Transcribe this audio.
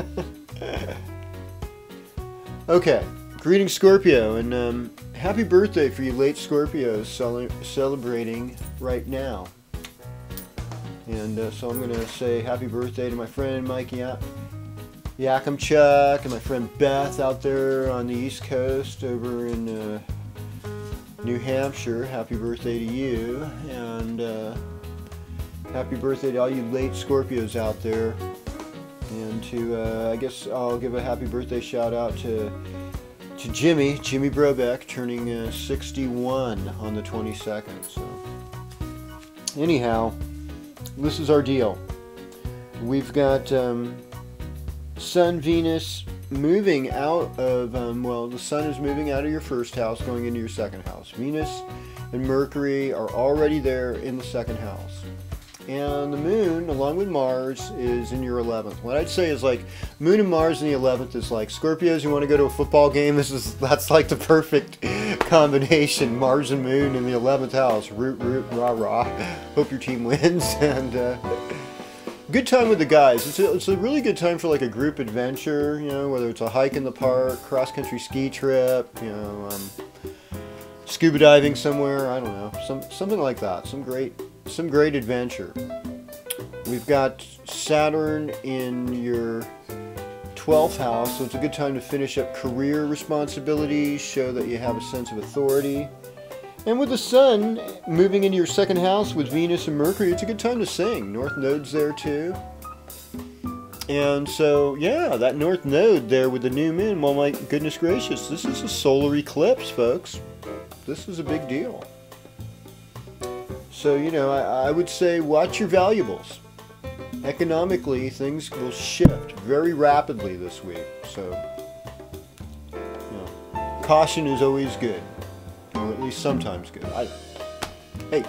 okay, greetings Scorpio, and um, happy birthday for you late Scorpios cel celebrating right now. And uh, so I'm going to say happy birthday to my friend Mike ya Chuck and my friend Beth out there on the East Coast over in uh, New Hampshire. Happy birthday to you. And uh, happy birthday to all you late Scorpios out there. And to, uh, I guess I'll give a happy birthday shout out to to Jimmy, Jimmy Brobeck, turning uh, 61 on the 22nd. So, anyhow, this is our deal. We've got um, Sun, Venus moving out of, um, well, the Sun is moving out of your first house, going into your second house. Venus and Mercury are already there in the second house and the moon along with mars is in your 11th what i'd say is like moon and mars in the 11th is like scorpios you want to go to a football game? This is that's like the perfect combination. Mars and moon in the 11th house. Root root rah rah. Hope your team wins and uh, good time with the guys. It's a, it's a really good time for like a group adventure you know whether it's a hike in the park cross country ski trip you know um, scuba diving somewhere i don't know some something like that some great some great adventure. We've got Saturn in your 12th house, so it's a good time to finish up career responsibilities, show that you have a sense of authority. And with the Sun moving into your second house with Venus and Mercury, it's a good time to sing. North Node's there too. And so, yeah, that North Node there with the new moon, well, my goodness gracious, this is a solar eclipse, folks. This is a big deal. So, you know, I, I would say watch your valuables. Economically, things will shift very rapidly this week. So, you know, caution is always good. Or at least sometimes good. I, hey,